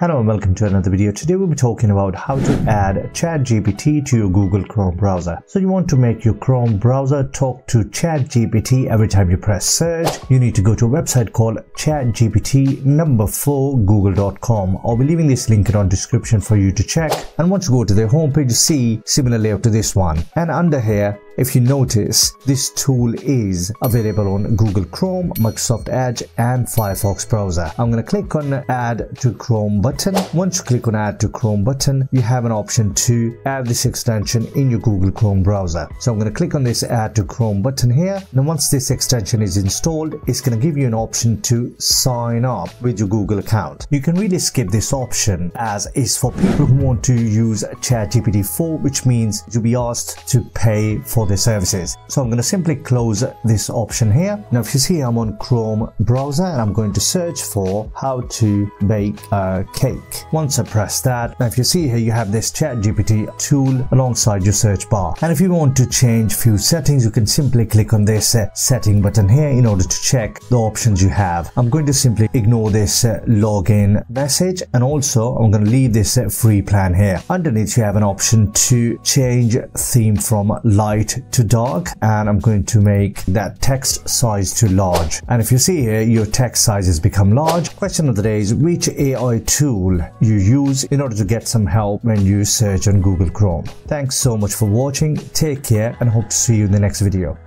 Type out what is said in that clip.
Hello and welcome to another video. Today we'll be talking about how to add ChatGPT to your Google Chrome browser. So you want to make your Chrome browser talk to ChatGPT every time you press search. You need to go to a website called ChatGPT number 4 google.com. I'll be leaving this link in our description for you to check. And once you go to their homepage, see similar layout to this one. And under here, if you notice, this tool is available on Google Chrome, Microsoft Edge and Firefox browser. I'm going to click on add to Chrome button. Once you click on add to Chrome button, you have an option to add this extension in your Google Chrome browser. So I'm going to click on this add to Chrome button here. Now once this extension is installed, it's going to give you an option to sign up with your Google account. You can really skip this option as it's for people who want to use ChatGPT 4, which means you'll be asked to pay for their services. So I'm going to simply close this option here. Now if you see I'm on Chrome browser and I'm going to search for how to bake a cake. Once I press that, now if you see here you have this chat GPT tool alongside your search bar. And if you want to change few settings, you can simply click on this uh, setting button here in order to check the options you have. I'm going to simply ignore this uh, login message and also I'm going to leave this uh, free plan here. Underneath you have an option to change theme from light to dark and I'm going to make that text size to large. And if you see here, your text size has become large. Question of the day is which AI tool you use in order to get some help when you search on Google Chrome. Thanks so much for watching. Take care and hope to see you in the next video.